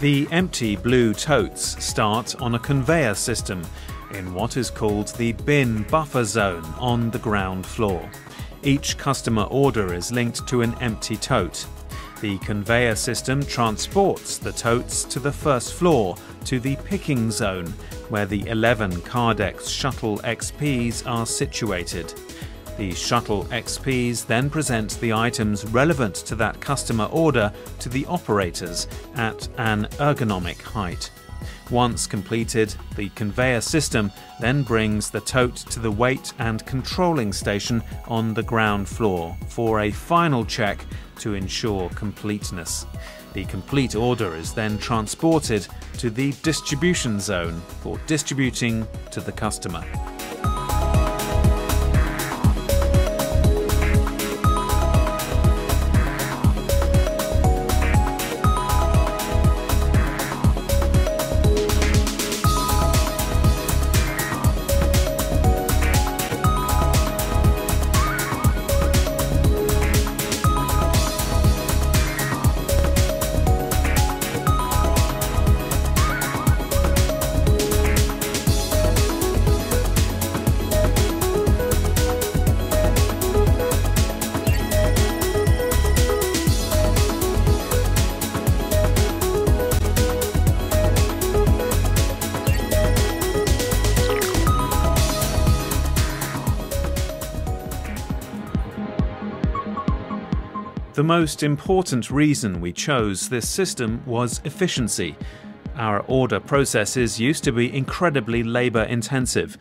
The empty blue totes start on a conveyor system in what is called the bin buffer zone on the ground floor. Each customer order is linked to an empty tote. The conveyor system transports the totes to the first floor to the picking zone, where the 11 Kardex Shuttle XPs are situated. The Shuttle XPs then present the items relevant to that customer order to the operators at an ergonomic height. Once completed, the conveyor system then brings the tote to the weight and controlling station on the ground floor for a final check to ensure completeness. The complete order is then transported to the distribution zone for distributing to the customer. The most important reason we chose this system was efficiency. Our order processes used to be incredibly labour intensive,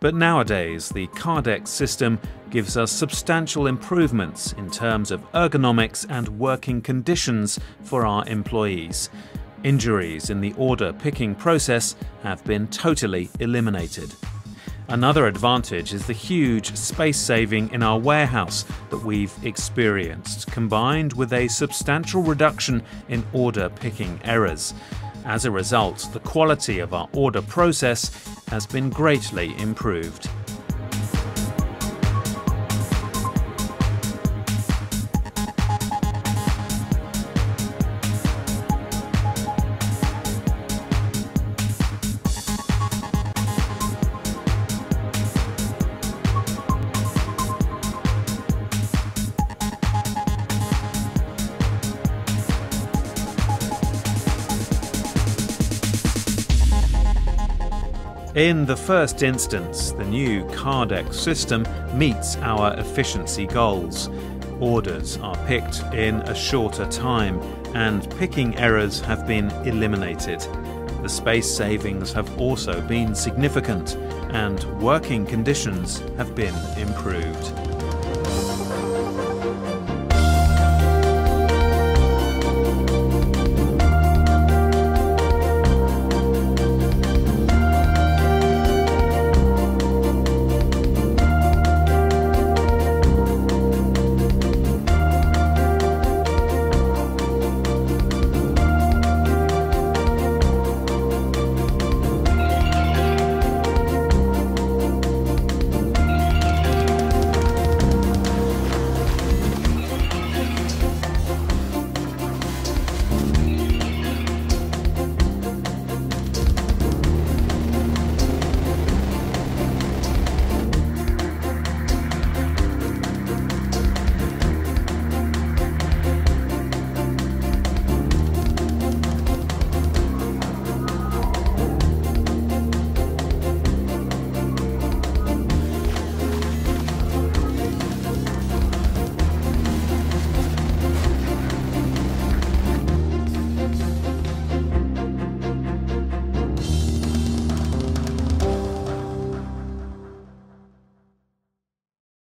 but nowadays the Kardex system gives us substantial improvements in terms of ergonomics and working conditions for our employees. Injuries in the order picking process have been totally eliminated. Another advantage is the huge space saving in our warehouse that we've experienced, combined with a substantial reduction in order picking errors. As a result, the quality of our order process has been greatly improved. In the first instance, the new Kardex system meets our efficiency goals. Orders are picked in a shorter time, and picking errors have been eliminated. The space savings have also been significant, and working conditions have been improved.